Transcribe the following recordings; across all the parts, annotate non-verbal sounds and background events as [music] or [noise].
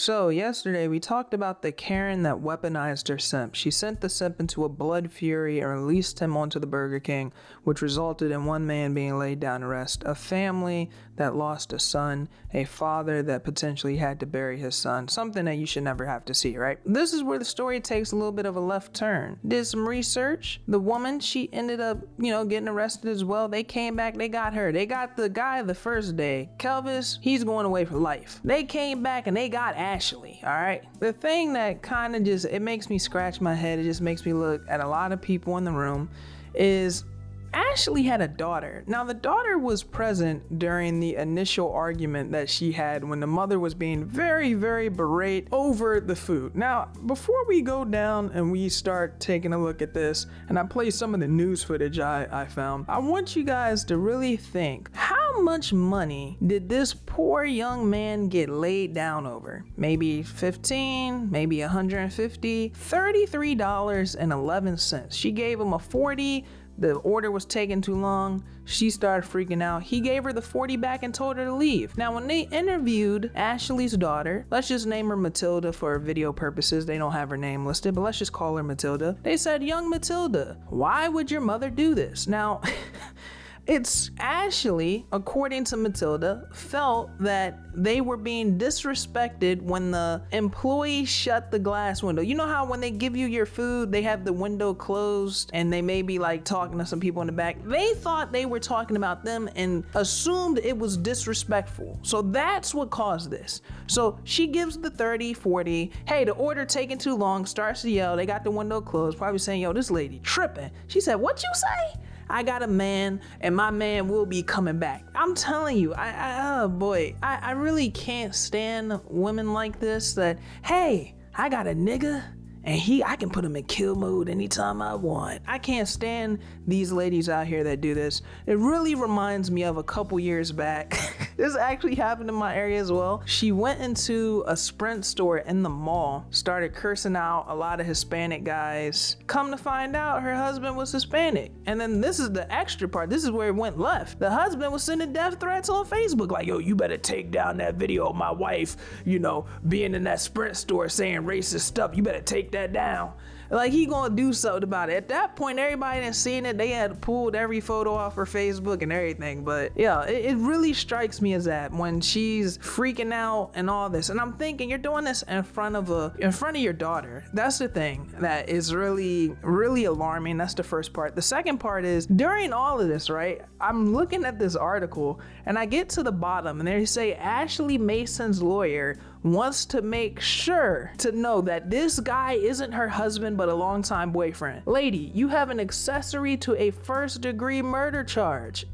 So, yesterday we talked about the Karen that weaponized her simp. She sent the simp into a blood fury and released him onto the Burger King, which resulted in one man being laid down to rest, a family that lost a son, a father that potentially had to bury his son, something that you should never have to see, right? This is where the story takes a little bit of a left turn. Did some research. The woman, she ended up, you know, getting arrested as well. They came back, they got her. They got the guy the first day. Kelvis, he's going away for life. They came back and they got Ashley, all right? The thing that kind of just, it makes me scratch my head, it just makes me look at a lot of people in the room is Ashley had a daughter. Now, the daughter was present during the initial argument that she had when the mother was being very, very berate over the food. Now, before we go down and we start taking a look at this, and I play some of the news footage I, I found, I want you guys to really think how much money did this poor young man get laid down over? Maybe 15, maybe 150, $33.11. She gave him a 40 the order was taking too long. She started freaking out. He gave her the 40 back and told her to leave. Now, when they interviewed Ashley's daughter, let's just name her Matilda for video purposes. They don't have her name listed, but let's just call her Matilda. They said, Young Matilda, why would your mother do this? Now, [laughs] It's Ashley, according to Matilda, felt that they were being disrespected when the employee shut the glass window. You know how when they give you your food, they have the window closed and they may be like talking to some people in the back? They thought they were talking about them and assumed it was disrespectful. So that's what caused this. So she gives the 30, 40. Hey, the order taking too long, starts to yell. They got the window closed, probably saying, Yo, this lady tripping. She said, What you say? I got a man, and my man will be coming back. I'm telling you, I, I oh boy, I, I really can't stand women like this. That hey, I got a nigga and he I can put him in kill mode anytime I want. I can't stand these ladies out here that do this. It really reminds me of a couple years back. [laughs] this actually happened in my area as well. She went into a Sprint store in the mall, started cursing out a lot of Hispanic guys. Come to find out her husband was Hispanic. And then this is the extra part. This is where it went left. The husband was sending death threats on Facebook like, "Yo, you better take down that video of my wife, you know, being in that Sprint store saying racist stuff. You better take that down. Like he gonna do something about it. At that point, everybody that seen it, they had pulled every photo off her Facebook and everything. But yeah, it, it really strikes me as that when she's freaking out and all this. And I'm thinking you're doing this in front of a in front of your daughter. That's the thing that is really, really alarming. That's the first part. The second part is during all of this, right? I'm looking at this article and I get to the bottom and they say Ashley Mason's lawyer wants to make sure to know that this guy isn't her husband but a longtime boyfriend. Lady, you have an accessory to a first degree murder charge.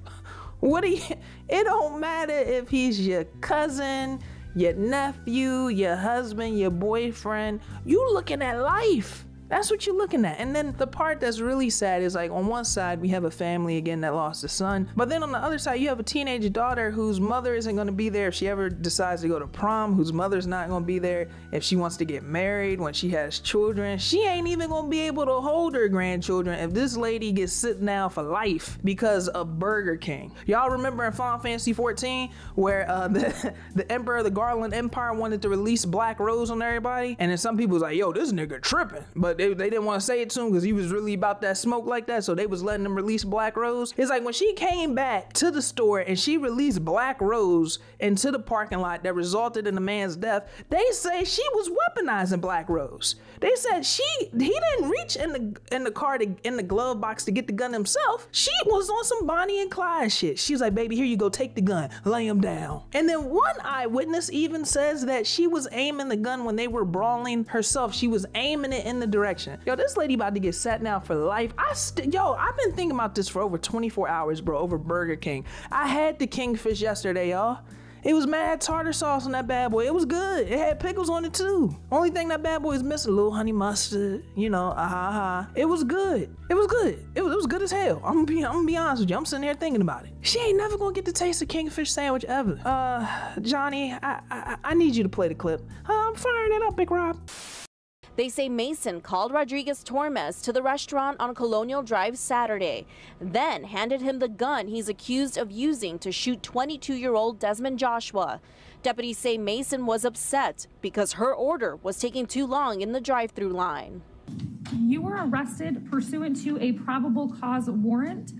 [laughs] what do you it don't matter if he's your cousin, your nephew, your husband, your boyfriend. You looking at life. That's what you're looking at. And then the part that's really sad is like on one side, we have a family again that lost a son. But then on the other side, you have a teenage daughter whose mother isn't going to be there if she ever decides to go to prom, whose mother's not going to be there if she wants to get married, when she has children. She ain't even going to be able to hold her grandchildren if this lady gets sitting down for life because of Burger King. Y'all remember in Final Fantasy 14 where uh, [laughs] the, the Emperor of the Garlean Empire wanted to release Black Rose on everybody? And then some people was like, yo, this nigga tripping. But they, they didn't want to say it to him because he was really about that smoke like that. So they was letting him release Black Rose. It's like when she came back to the store and she released Black Rose into the parking lot that resulted in the man's death, they say she was weaponizing Black Rose. They said she he didn't reach in the in the car to, in the glove box to get the gun himself. She was on some Bonnie and Clyde shit. She was like, baby, here you go, take the gun, lay him down. And then one eyewitness even says that she was aiming the gun when they were brawling herself. She was aiming it in the direction. Yo, this lady about to get sat down for life. I st- yo, I've been thinking about this for over 24 hours, bro, over Burger King. I had the kingfish yesterday, y'all. It was mad tartar sauce on that bad boy. It was good. It had pickles on it too. Only thing that bad boy is missing a little honey mustard, you know, aha aha. It was good. It was good. It was, it was good as hell. I'm gonna be I'm gonna be honest with you. I'm sitting here thinking about it. She ain't never gonna get to taste a kingfish sandwich ever. Uh, Johnny, I I, I need you to play the clip. I'm firing it up, Big Rob. They say Mason called Rodriguez Torres to the restaurant on Colonial Drive Saturday, then handed him the gun he's accused of using to shoot 22 year old Desmond Joshua. Deputies say Mason was upset because her order was taking too long in the drive through line. You were arrested pursuant to a probable cause warrant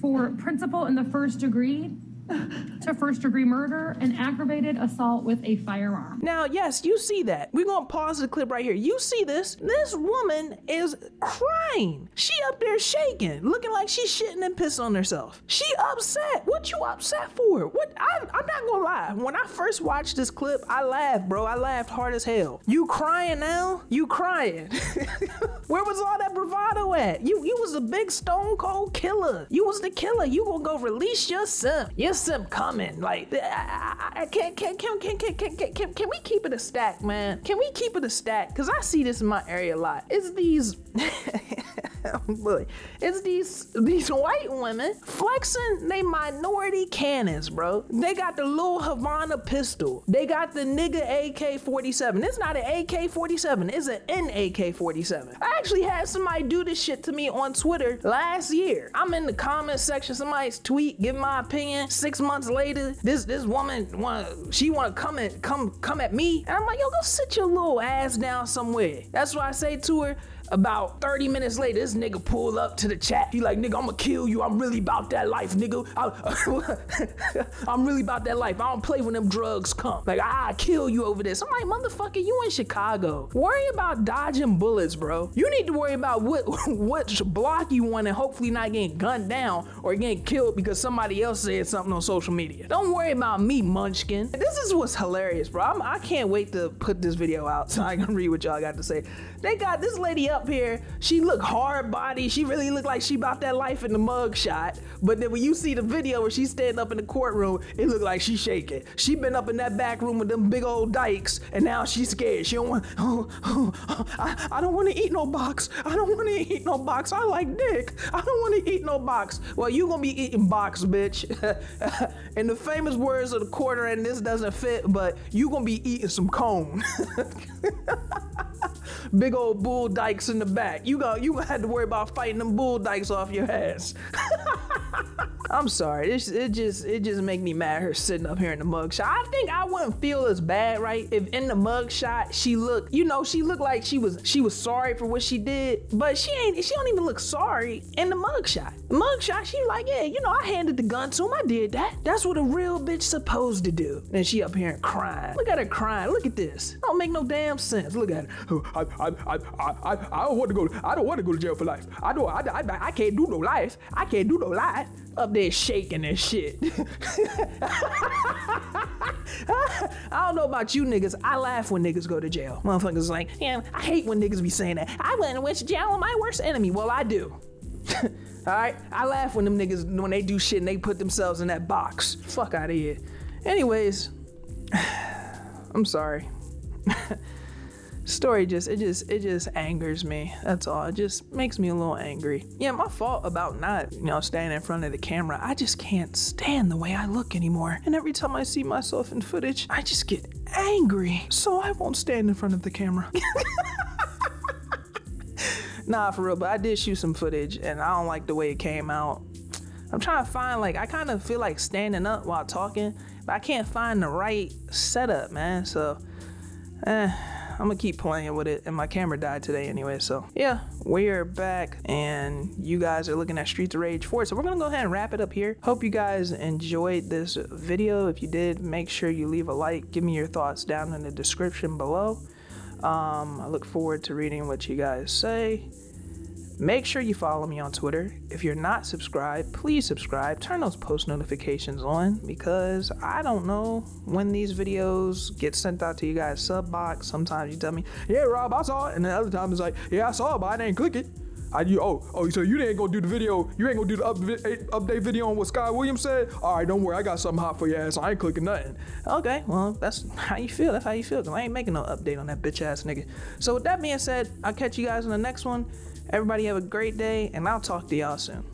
for principal in the first degree to first degree murder and aggravated assault with a firearm. Now, yes, you see that. We're gonna pause the clip right here. You see this? This woman is crying. She up there shaking, looking like she's shitting and pissing on herself. She upset. What you upset for? What? I, I'm not gonna lie. When I first watched this clip, I laughed, bro. I laughed hard as hell. You crying now? You crying? [laughs] Where was all that bravado at? You you was a big stone cold killer. You was the killer. You gonna go release yourself. son. Son coming. Like, I, I, I, can, can, can, can, can, can, can, can, can we keep it a stack, man? Can we keep it a stack? Cause I see this in my area a lot. It's these Boy, it's these these white women flexing they minority cannons, bro. They got the little Havana pistol. They got the nigga AK-47. It's not an AK-47. It's an NAK-47. I actually had somebody do this shit to me on Twitter last year. I'm in the comment section. Somebody's tweet, give my opinion. Six months later, this this woman wanna she wanna come and come come at me, and I'm like, yo, go sit your little ass down somewhere. That's what I say to her. About 30 minutes later, this nigga pull up to the chat. He like, nigga, I'ma kill you. I'm really about that life, nigga. I, [laughs] am really about that life. I don't play when them drugs come. Like, I kill you over this. I'm like, motherfucker, you in Chicago. Worry about dodging bullets, bro. You need to worry about what [laughs] what block you want and hopefully not getting gunned down or getting killed because somebody else said something on social media. Don't worry about me, Munchkin. This is what's hilarious, bro. I'm, I can not wait to put this video out [laughs] so I can read what y'all got to say. They got this lady up here. She look hard body. She really look like she about that life in the mug shot. But then when you see the video where she's standing up in the courtroom, it look like she's shaking. She been up in that back room with them big old dykes, and now she's scared. She don't want. Oh, oh, oh, I, I don't want to eat no box. I don't want to eat no box. I like dick. I don't want to eat no box. Well, you gonna be eating box, bitch. [laughs] in the famous words of the quarter, and this doesn't fit, but you gonna be eating some cone. [laughs] big old bull dykes in the back. You got you have to worry about fighting them bull dykes off your ass. [laughs] I'm sorry. It, it just it just make me mad her sitting up here in the mugshot. I think I wouldn't feel as bad, right? If in the mugshot she looked, you know, she looked like she was she was sorry for what she did, but she ain't she don't even look sorry in the mugshot. Mugshot, she like, yeah, you know, I handed the gun to him. I did that. That's what a real bitch supposed to do. And she up here crying. Look at her crying. Look at this. Don't make no damn sense. Look at her. I I I I I, I don't want to go. I don't want to go to jail for life. I don't. I, I, I can't do no life. I can't do no life up there shaking and shit. [laughs] I don't know about you niggas. I laugh when niggas go to jail. Motherfuckers like, yeah, I hate when niggas be saying that. I went went to jail with my worst enemy. Well, I do. [laughs] All right, I laugh when them niggas when they do shit and they put themselves in that box. Fuck out of here. Anyways, [sighs] I'm sorry. [laughs] story just it just it just angers me. That's all. It just makes me a little angry. Yeah my fault about not you know standing in front of the camera. I just can't stand the way i look anymore. And every time i see myself in footage i just get angry. So i won't stand in front of the camera. [laughs] Nah for real but i did shoot some footage and i don't like the way it came out. I'm trying to find like i kind of feel like standing up while talking but i can't find the right setup man. So eh I'm gonna keep playing with it. And my camera died today anyway. So yeah, we're back and you guys are looking at Streets of Rage 4. So we're gonna go ahead and wrap it up here. Hope you guys enjoyed this video. If you did, make sure you leave a like. Give me your thoughts down in the description below. Um, I look forward to reading what you guys say. Make sure you follow me on Twitter. If you're not subscribed, please subscribe. Turn those post notifications on because I don't know when these videos get sent out to you guys sub box. Sometimes you tell me, "Yeah, Rob, I saw it," and the other time it's like, "Yeah, I saw it, but I didn't click it." I you oh oh so you ain't gonna do the video. You ain't gonna do the up, eh, update video on what Sky Williams said? All right don't worry. I got something hot for your ass. I ain't clicking nothing. Okay well that's how you feel. That's how you feel cause I ain't making no update on that bitch ass nigga. So with that being said I'll catch you guys in the next one. Everybody have a great day, and I'll talk to y'all soon.